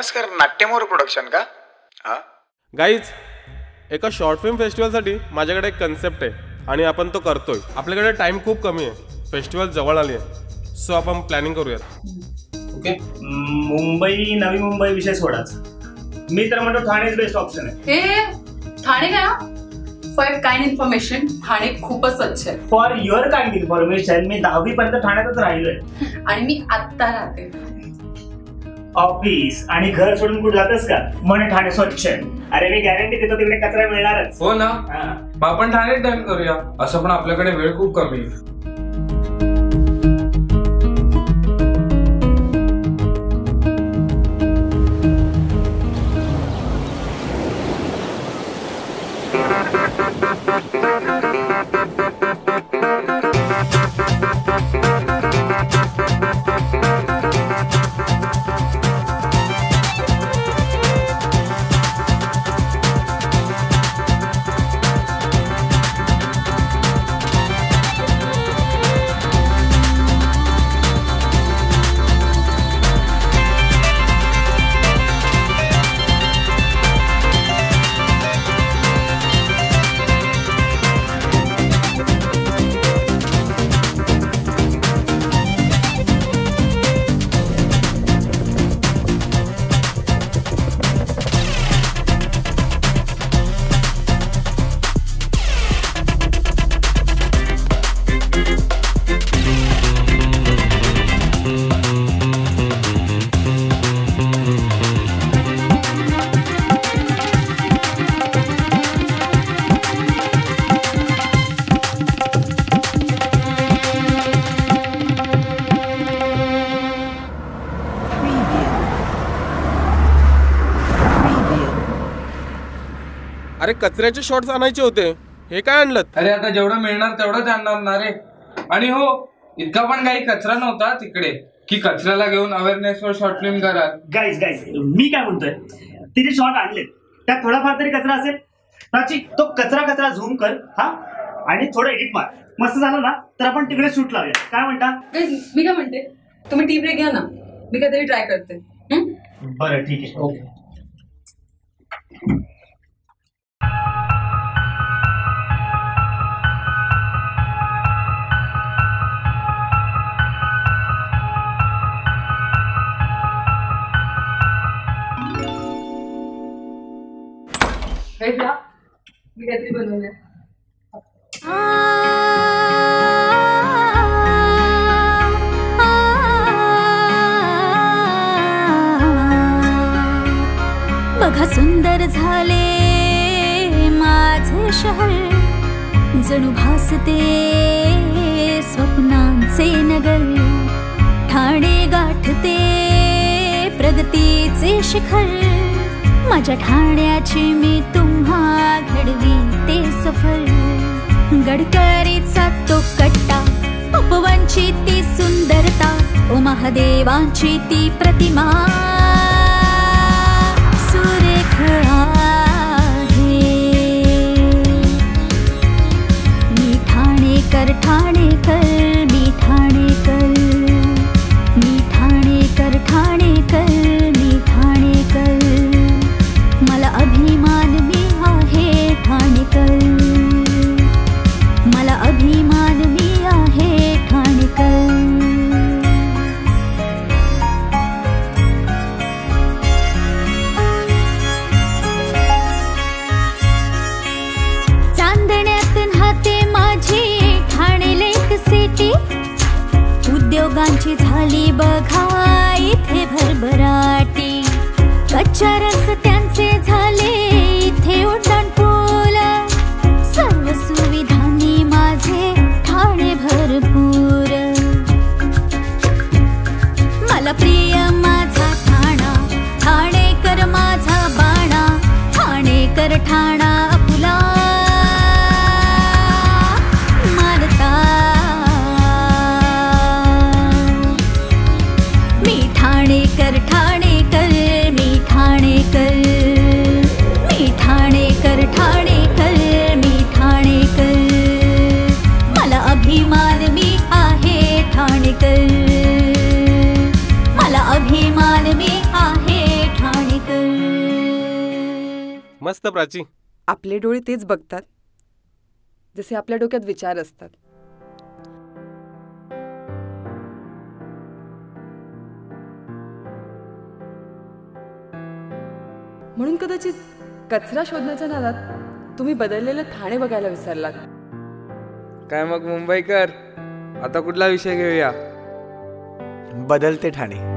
नमस्कार नाट्यमोर प्रोडक्शन का? हा? गाईज एका शॉर्ट फिल्म फेस्टिवलसाठी माझ्याकडे एक कन्सेप्ट आहे आणि आपण तो करतोय. आपल्याकडे टाइम खूप कमी आहे. फेस्टिवल जवळ आली आहे. सो आपण प्लॅनिंग करूयात. ओके मुंबई नवी मुंबई विषय सोडाच. मी तर म्हणतो ठाणेच बेस्ट ऑप्शन आहे. हे ठाणे का? फॉर काइंड इन्फॉर्मेशन ठाणे खूपच स्वच्छ आहे. फॉर युअर काइंड इन्फॉर्मेशन मी दहावी पर्यंत ठाण्यातच राहिलोय. आणि मी आत्ता राहते. ऑफिस आणि घर सोडून कुठे जातस का? म्हणे ठाणे स्वच्छ. अरे मी गॅरंटी देतो तिकडे कचरा मिळणारच. हो ना. मग आपण ठाणे डन करूया. असं पण आपल्याकडे वेळ खूप कमी आहे. अरे कचऱ्याचे शॉर्ट्स आणायचे होते. हे काय आणलं अरे आता जेवढं मिळणार तेवढंच आणणार ना रे. आणि हो इतका पण काही कचरा नव्हता तिकडे. की कचऱ्याला घेऊन अवेअरनेस वर शॉर्ट फिल्म करा. गाईज गाईज मी काय म्हणतोय? तिथे शॉर्ट आणले त्यात थोडाफार तरी कचरा असेल? प्राची तो कचरा कचरा झूम कर हा? आणि थोडं एडिट मार. मस्त झालं ना? तर आपण तिकडे शूट लावूया. काय म्हणता? Guys, मी काय म्हणते? तुम्ही टी ब्रेक घ्या ना. मी काहीतरी ट्राय करते. हं? बरं ठीक आहे. ओके मी काहीतरी बघा सुंदर झाले माझे शहर. जणू भासते स्वप्नांचे नगर. ठाणे गाठते प्रगतीचे शिखर. माझ्या ठाण्याची मी तुम्हा घडवी ते सफल. गडकरीचा तो कट्टा उपवनची ती सुंदरता ओ महादेवांची ती प्रतिमा. सुरेख आहे. मी ठाणेकर ठाणेकर. उद्योगांची झाली बघा मस्त प्राची. आपले डोळे तेच बघतात जसे आपल्या डोक्यात विचार असतात. म्हणून कदाचित कचरा शोधण्याच्या नादात तुम्ही बदललेलं ठाणे बघायला विसरलात. काय मग मुंबईकर आता कुठला विषय घेऊया? बदलते ठाणे.